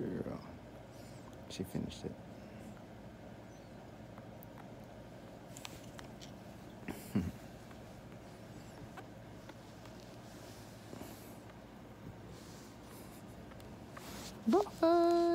girl. She finished it. Bye.